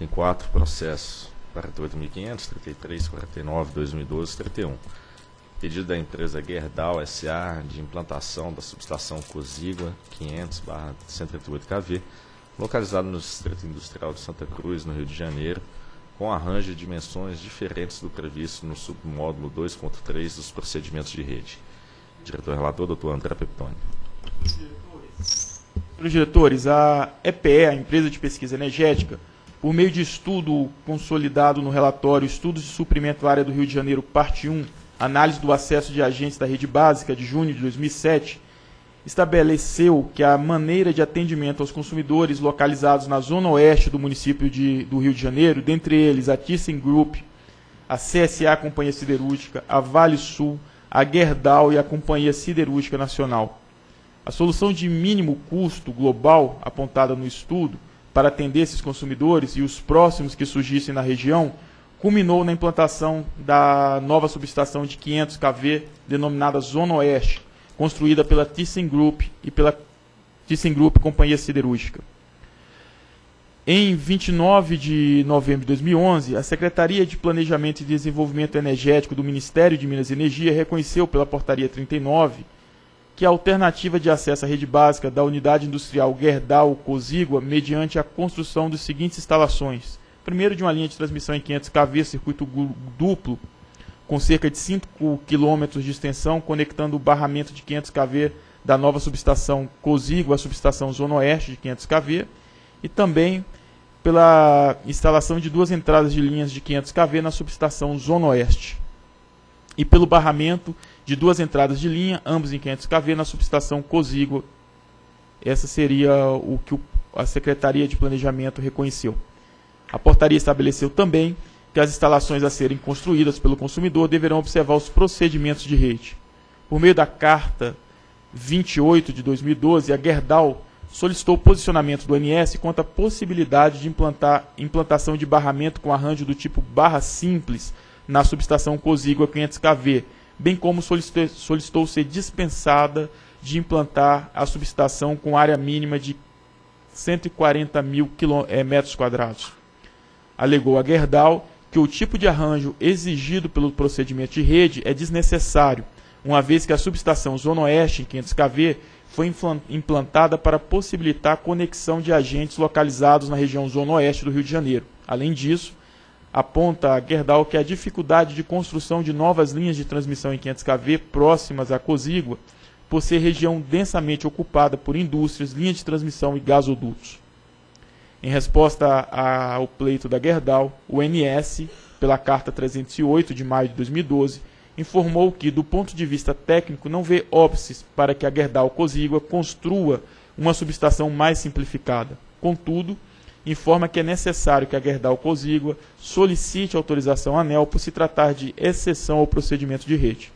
tem quatro processos, 48.500, 33, 49, 2012 31. Pedido da empresa Gerdau SA de implantação da subestação Cozigua 500 138 kV, localizado no Distrito Industrial de Santa Cruz, no Rio de Janeiro, com arranjo de dimensões diferentes do previsto no submódulo 2.3 dos procedimentos de rede. Diretor relator, doutor André Peptoni. Senhores diretores, a EPE, a Empresa de Pesquisa Energética, por meio de estudo consolidado no relatório Estudos de Suprimento à Área do Rio de Janeiro, parte 1, Análise do Acesso de Agentes da Rede Básica, de junho de 2007, estabeleceu que a maneira de atendimento aos consumidores localizados na zona oeste do município de, do Rio de Janeiro, dentre eles a Thyssen Group, a CSA Companhia Siderúrgica, a Vale Sul, a Gerdau e a Companhia Siderúrgica Nacional. A solução de mínimo custo global apontada no estudo para atender esses consumidores e os próximos que surgissem na região, culminou na implantação da nova subestação de 500 kV, denominada Zona Oeste, construída pela Thyssen Group e pela Thyssen Group Companhia Siderúrgica. Em 29 de novembro de 2011, a Secretaria de Planejamento e Desenvolvimento Energético do Ministério de Minas e Energia reconheceu pela Portaria 39 que a alternativa de acesso à rede básica da unidade industrial Gerdau Cozigua mediante a construção das seguintes instalações. Primeiro, de uma linha de transmissão em 500 kV, circuito duplo, com cerca de 5 km de extensão, conectando o barramento de 500 kV da nova subestação Cozigua à subestação Zona Oeste de 500 kV, e também pela instalação de duas entradas de linhas de 500 kV na subestação Zona Oeste, e pelo barramento de duas entradas de linha, ambos em 500 kV, na subestação Cozigua. Essa seria o que a Secretaria de Planejamento reconheceu. A portaria estabeleceu também que as instalações a serem construídas pelo consumidor deverão observar os procedimentos de rede. Por meio da Carta 28 de 2012, a Gerdau solicitou o posicionamento do ONS quanto à possibilidade de implantar implantação de barramento com arranjo do tipo barra simples na subestação Cozigua 500 kV, bem como solicitou, solicitou ser dispensada de implantar a subestação com área mínima de 140 mil é, metros quadrados. Alegou a Gerdau que o tipo de arranjo exigido pelo procedimento de rede é desnecessário, uma vez que a subestação Zona Oeste, em 500 kV, foi implantada para possibilitar a conexão de agentes localizados na região Zona Oeste do Rio de Janeiro. Além disso, aponta a Gerdau que a dificuldade de construção de novas linhas de transmissão em 500 kV próximas à Cozigua, por ser região densamente ocupada por indústrias, linhas de transmissão e gasodutos. Em resposta ao pleito da Gerdau, o NS, pela Carta 308 de maio de 2012, informou que, do ponto de vista técnico, não vê óbices para que a Gerdau Cozigua construa uma subestação mais simplificada. Contudo, informa que é necessário que a Gerdau Cozigua solicite autorização à ANEL por se tratar de exceção ao procedimento de rede.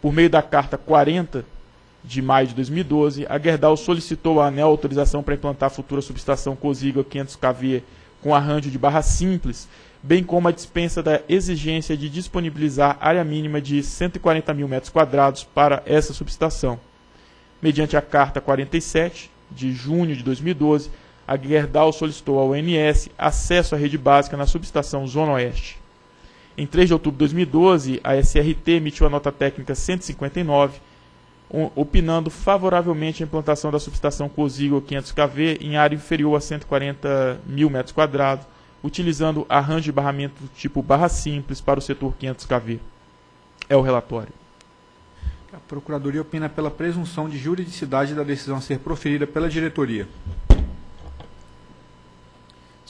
Por meio da Carta 40 de maio de 2012, a Gerdau solicitou à ANEL autorização para implantar a futura subestação Cozigua 500 kV com arranjo de barra simples, bem como a dispensa da exigência de disponibilizar área mínima de 140 mil metros quadrados para essa subestação. Mediante a Carta 47, de junho de 2012, a Gerdau solicitou ao ONS acesso à rede básica na subestação Zona Oeste. Em 3 de outubro de 2012, a SRT emitiu a nota técnica 159, opinando favoravelmente a implantação da subestação Cozigua 500 kV em área inferior a 140 mil metros quadrados, utilizando arranjo de barramento tipo barra simples para o setor 500 kV. É o relatório. A Procuradoria opina pela presunção de juridicidade da decisão a ser proferida pela diretoria.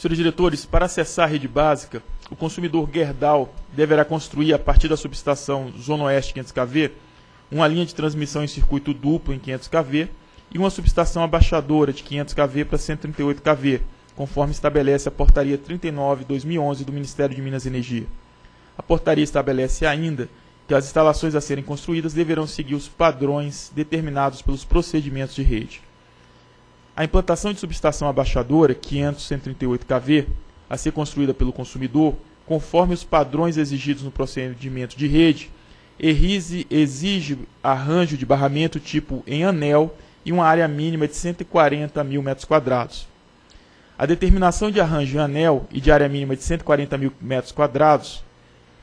Senhores diretores, para acessar a rede básica, o consumidor Gerdau deverá construir, a partir da subestação Zona Oeste 500 kV, uma linha de transmissão em circuito duplo em 500 kV e uma subestação abaixadora de 500 kV para 138 kV, conforme estabelece a Portaria 39/2011 do Ministério de Minas e Energia. A portaria estabelece ainda que as instalações a serem construídas deverão seguir os padrões determinados pelos procedimentos de rede. A implantação de subestação abaixadora 538 kV, a ser construída pelo consumidor, conforme os padrões exigidos no procedimento de rede, exige arranjo de barramento tipo em anel e uma área mínima de 140 mil metros quadrados. A determinação de arranjo em anel e de área mínima de 140 mil metros quadrados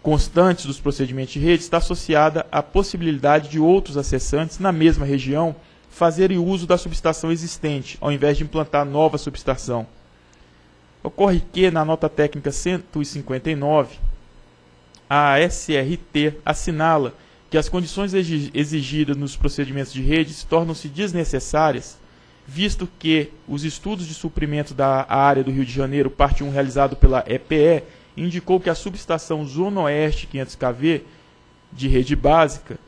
constantes dos procedimentos de rede está associada à possibilidade de outros acessantes na mesma região fazerem uso da subestação existente, ao invés de implantar nova subestação. Ocorre que, na nota técnica 159, a SRT assinala que as condições exigidas nos procedimentos de rede tornam-se desnecessárias, visto que os estudos de suprimento da área do Rio de Janeiro, parte 1 realizado pela EPE, indicou que a subestação Zona Oeste 500 kV de rede básica,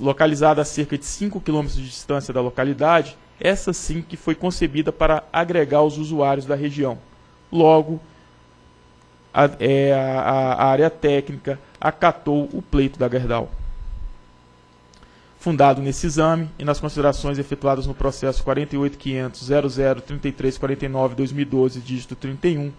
localizada a cerca de 5 km de distância da localidade, essa sim que foi concebida para agregar os usuários da região. Logo, a, é, a, a área técnica acatou o pleito da Gerdau. Fundado nesse exame e nas considerações efetuadas no processo 48.500.00.3349.2012, dígito 31,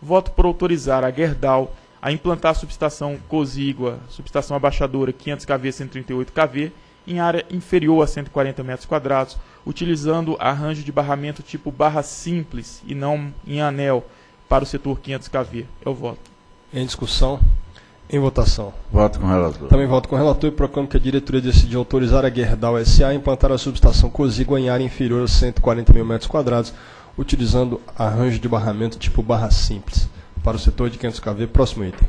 voto por autorizar a Gerdau a implantar a subestação Cosígua, subestação abaixadora 500 kV 138 kV, em área inferior a 140 metros quadrados, utilizando arranjo de barramento tipo barra simples e não em anel para o setor 500 kV. É o voto. Em discussão. Em votação. Voto com o relator. Também voto com o relator e proclamo que a diretoria decidiu autorizar a Gerdau SA a implantar a subestação Cosígua em área inferior a 140 mil metros quadrados, utilizando arranjo de barramento tipo barra simples para o setor de 500 kV. Próximo item.